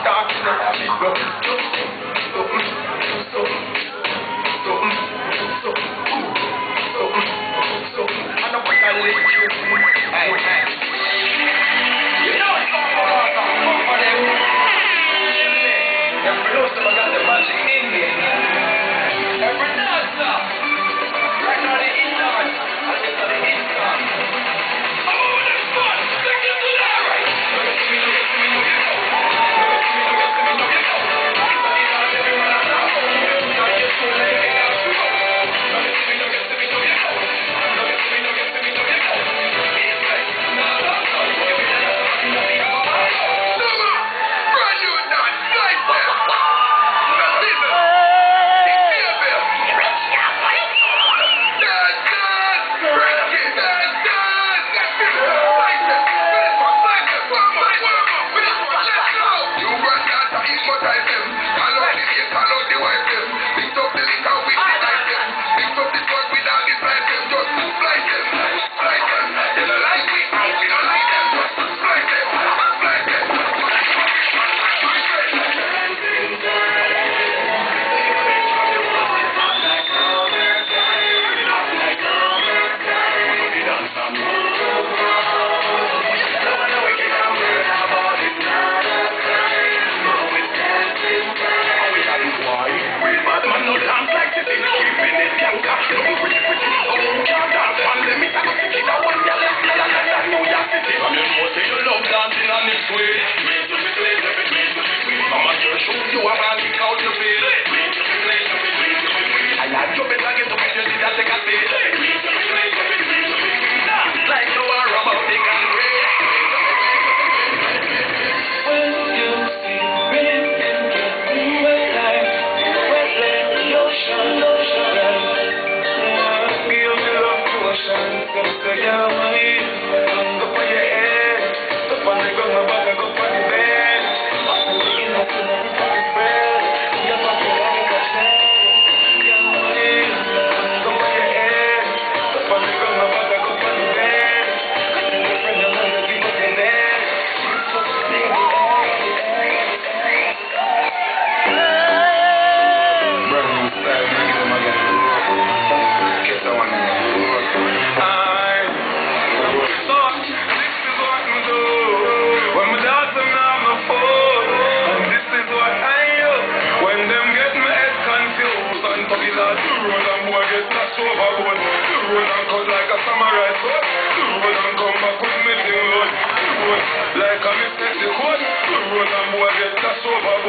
Stop, stop, stop,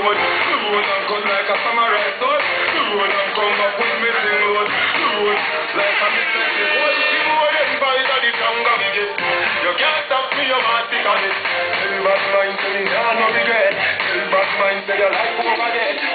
road, the road and cut like a samurai sword. The road and come back with me missing load. The road like a missing load. The road and by the jungle of. You can't stop me, you must pick on it. Tell bad mind, say, I no regret. Tell bad mind, say, your life over dead.